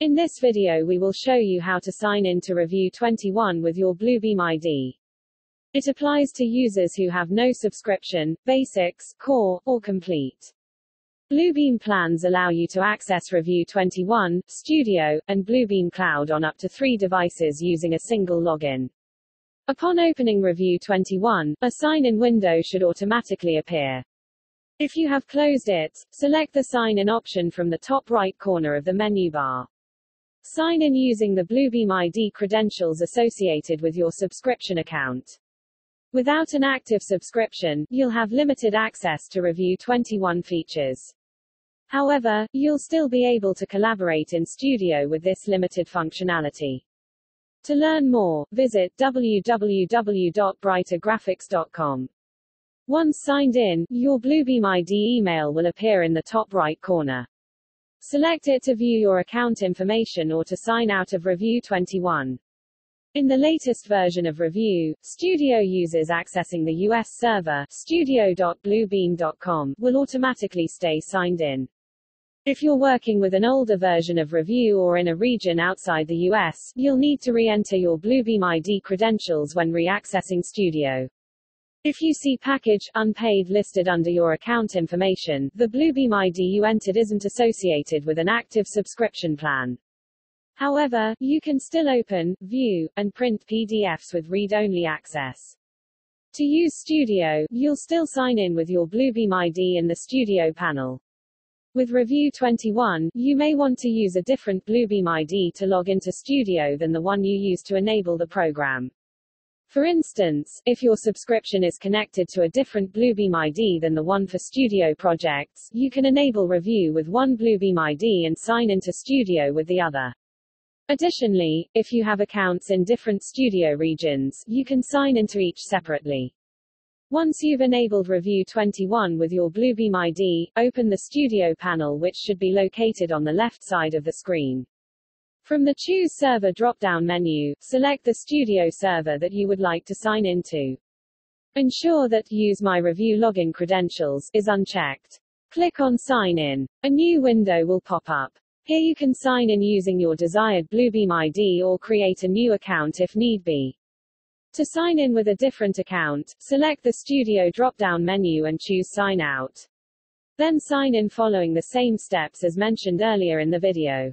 In this video we will show you how to sign in to Revu 21 with your Bluebeam ID. It applies to users who have no subscription, Basics, Core, or Complete. Bluebeam plans allow you to access Revu 21, Studio, and Bluebeam Cloud on up to three devices using a single login. Upon opening Revu 21, a sign-in window should automatically appear. If you have closed it, select the sign-in option from the top right corner of the menu bar. Sign in using the Bluebeam ID credentials associated with your subscription account. Without an active subscription, you'll have limited access to Revu 21 features. However, you'll still be able to collaborate in Studio with this limited functionality. To learn more, visit www.brightergraphics.com. Once signed in, your Bluebeam ID email will appear in the top right corner. Select it to view your account information or to sign out of Revu 21. In the latest version of Revu, Studio users accessing the US server, studio.bluebeam.com, will automatically stay signed in. If you're working with an older version of Revu or in a region outside the US, you'll need to re-enter your Bluebeam ID credentials when re-accessing Studio. If you see package unpaid listed under your account information, the Bluebeam ID you entered isn't associated with an active subscription plan. However, you can still open, view, and print PDFs with read-only access. To use Studio, you'll still sign in with your Bluebeam ID in the Studio panel. With Revu 21, you may want to use a different Bluebeam ID to log into Studio than the one you use to enable the program. For instance, if your subscription is connected to a different Bluebeam ID than the one for Studio projects, you can enable Revu with one Bluebeam ID and sign into Studio with the other. Additionally, if you have accounts in different Studio regions, you can sign into each separately. Once you've enabled Revu 21 with your Bluebeam ID, open the Studio panel which should be located on the left side of the screen. From the Choose Server drop-down menu, select the Studio server that you would like to sign into. Ensure that Use My Revu login credentials is unchecked. Click on Sign In. A new window will pop up. Here you can sign in using your desired Bluebeam ID or create a new account if need be. To sign in with a different account, select the Studio drop-down menu and choose Sign Out. Then sign in following the same steps as mentioned earlier in the video.